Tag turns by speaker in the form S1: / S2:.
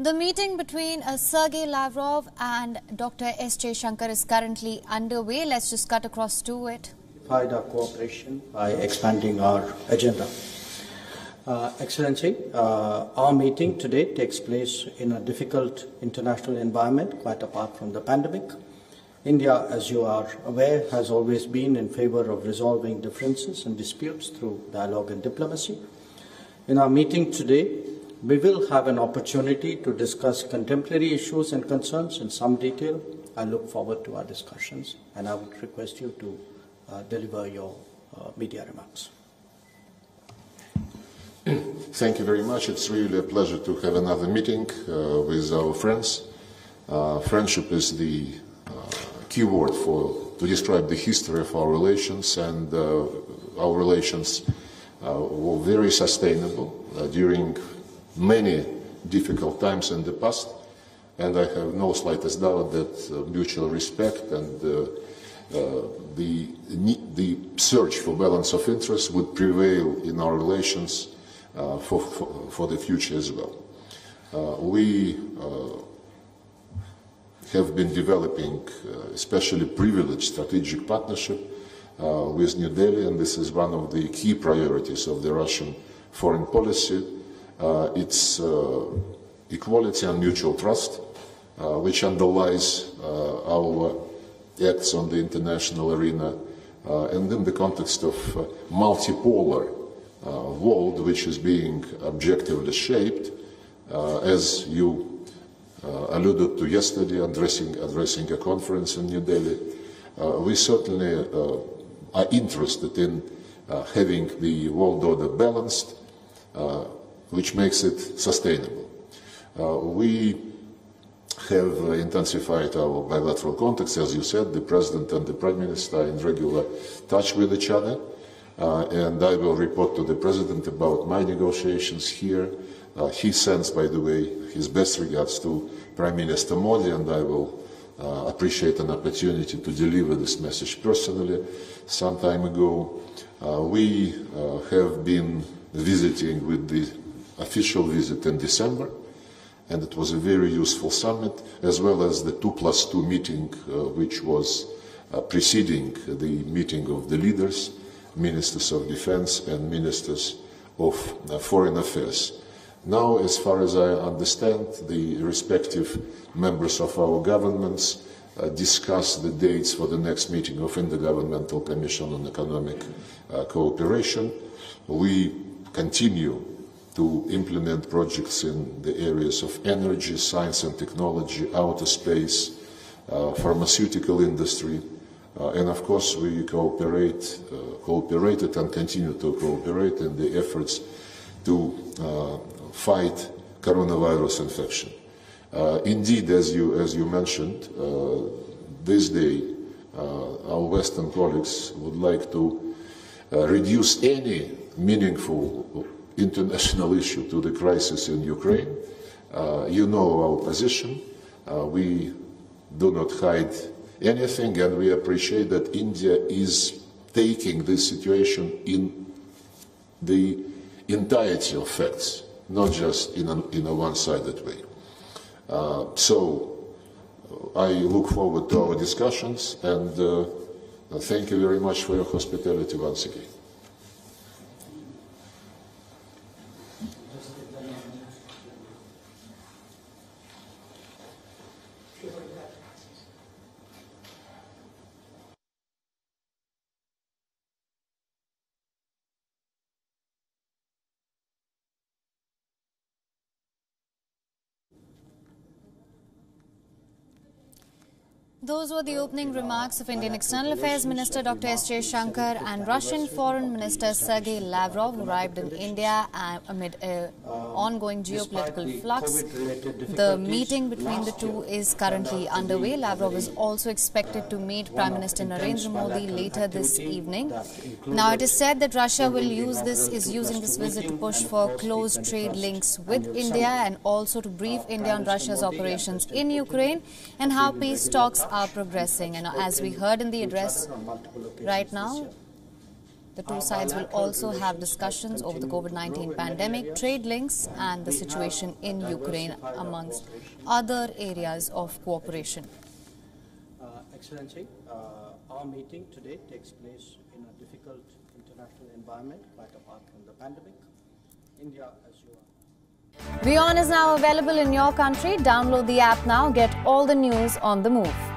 S1: The meeting between uh, Sergei Lavrov and Dr. S. Jaishankar is currently underway. Let's just cut across to it.
S2: Find our cooperation by expanding our agenda. Uh, Excellency, uh, our meeting today takes place in a difficult international environment, quite apart from the pandemic. India, as you are aware, has always been in favor of resolving differences and disputes through dialogue and diplomacy. In our meeting today, we will have an opportunity to discuss contemporary issues and concerns in some detail. I look forward to our discussions, and I would request you to uh, deliver your uh, media remarks.
S3: Thank you very much. It's really a pleasure to have another meeting uh, with our friends. Uh, friendship is the uh, key word for to describe the history of our relations, and uh, our relations were very sustainable during many difficult times in the past. And I have no slightest doubt that mutual respect and the, the search for balance of interest would prevail in our relations uh, for, for, for, the future as well. Uh, we uh, have been developing especially privileged strategic partnership with New Delhi, and this is one of the key priorities of the Russian foreign policy. Uh, it's uh, equality and mutual trust, uh, which underlies our acts on the international arena uh, and in the context of uh, multipolar uh, world which is being objectively shaped, as you alluded to yesterday, addressing, addressing a conference in New Delhi, we certainly are interested in having the world order balanced, which makes it sustainable. we have intensified our bilateral contacts. As you said, the President and the Prime Minister are in regular touch with each other. Uh, and I will report to the President about my negotiations here. Uh, he sends, by the way, his best regards to Prime Minister Modi, and I will uh, appreciate an opportunity to deliver this message personally. Some time ago, uh, we uh, have been visiting with the official visit in December and it was a very useful summit, as well as the two plus two meeting, uh, which was uh, preceding the meeting of the leaders, ministers of defense and ministers of uh, foreign affairs. Now, as far as I understand, the respective members of our governments uh, discuss the dates for the next meeting of Intergovernmental Commission on Economic uh, Cooperation. We continue to implement projects in the areas of energy, science and technology, outer space, uh, pharmaceutical industry, uh, and of course we cooperate, uh, cooperated and continue to cooperate in the efforts to uh, fight coronavirus infection. Uh, indeed, as you, as you mentioned, uh, this day our Western colleagues would like to reduce any meaningful international issue to the crisis in Ukraine. Uh, you know our position. Uh, we do not hide anything, and we appreciate that India is taking this situation in the entirety of facts, not just in a, in a one-sided way. Uh, so I look forward to our discussions, and uh, thank you very much for your hospitality once again.
S1: Those were the opening remarks of Indian External Affairs Minister Dr. S. Jaishankar and Russian Foreign Minister Sergei Lavrov, who arrived in India uh, amid uh, ongoing geopolitical flux. The meeting between the two is currently underway. Lavrov is also expected to meet Prime Minister Narendra Modi later this evening. Now, it is said that Russia will use this is using this visit to push for close trade links with India and also to brief India on Russia's operations in Ukraine and how peace talks are progressing. And as we heard in the address right now, The two sides will also have discussions over the COVID 19 pandemic, trade links, and the situation in Ukraine, amongst other areas of cooperation.
S2: Uh, Excellency, uh, our meeting today takes place in a difficult international environment, quite apart from the pandemic. India, as you are.
S1: WION is now available in your country. Download the app now. Get all the news on the move.